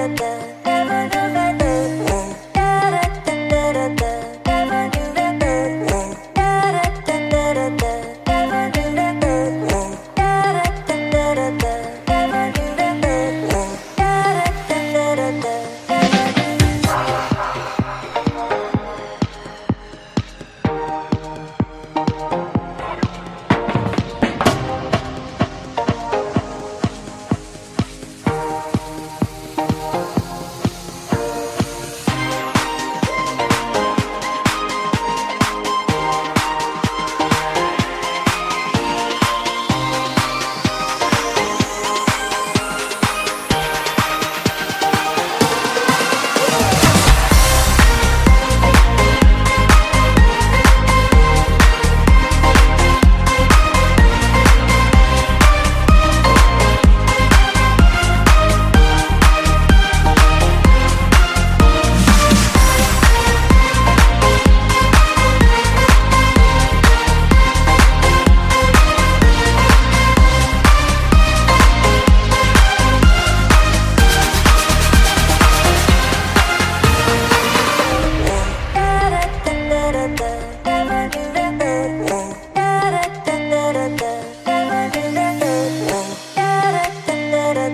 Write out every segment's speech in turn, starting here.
da da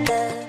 the